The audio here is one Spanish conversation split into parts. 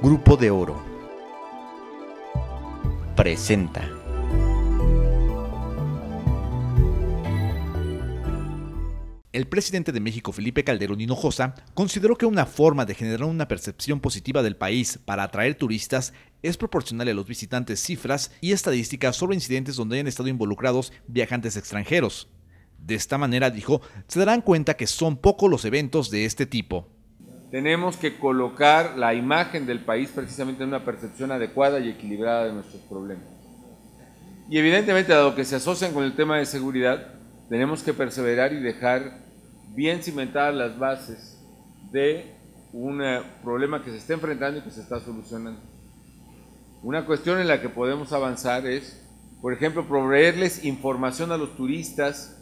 Grupo de Oro presenta. El presidente de México, Felipe Calderón Hinojosa, consideró que una forma de generar una percepción positiva del país para atraer turistas es proporcionarle a los visitantes cifras y estadísticas sobre incidentes donde hayan estado involucrados viajantes extranjeros. De esta manera, dijo, se darán cuenta que son pocos los eventos de este tipo. Tenemos que colocar la imagen del país precisamente en una percepción adecuada y equilibrada de nuestros problemas. Y evidentemente, dado que se asocian con el tema de seguridad, tenemos que perseverar y dejar bien cimentadas las bases de un eh, problema que se está enfrentando y que se está solucionando. Una cuestión en la que podemos avanzar es, por ejemplo, proveerles información a los turistas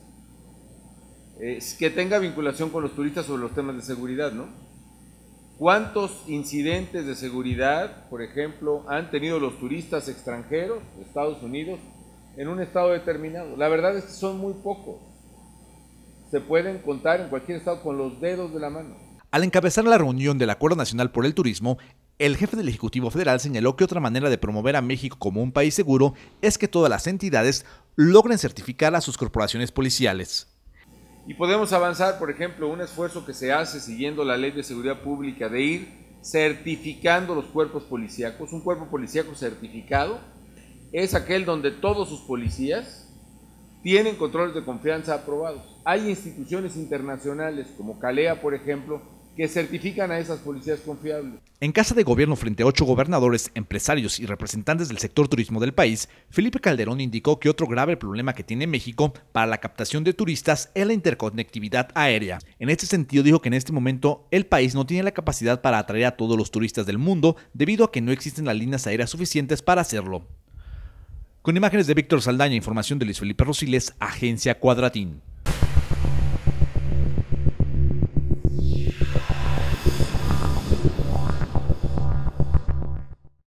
que tenga vinculación con los turistas sobre los temas de seguridad, ¿no? ¿Cuántos incidentes de seguridad, por ejemplo, han tenido los turistas extranjeros de Estados Unidos en un estado determinado? La verdad es que son muy pocos. Se pueden contar en cualquier estado con los dedos de la mano. Al encabezar la reunión del Acuerdo Nacional por el Turismo, el jefe del Ejecutivo Federal señaló que otra manera de promover a México como un país seguro es que todas las entidades logren certificar a sus corporaciones policiales. Y podemos avanzar, por ejemplo, un esfuerzo que se hace siguiendo la ley de seguridad pública de ir certificando los cuerpos policíacos. Un cuerpo policíaco certificado es aquel donde todos sus policías tienen controles de confianza aprobados. Hay instituciones internacionales como CALEA, por ejemplo, que certifican a esas policías confiables. En casa de gobierno frente a ocho gobernadores, empresarios y representantes del sector turismo del país, Felipe Calderón indicó que otro grave problema que tiene México para la captación de turistas es la interconectividad aérea. En este sentido dijo que en este momento el país no tiene la capacidad para atraer a todos los turistas del mundo debido a que no existen las líneas aéreas suficientes para hacerlo. Con imágenes de Víctor Saldaña, información de Luis Felipe Rosiles, Agencia Cuadratín.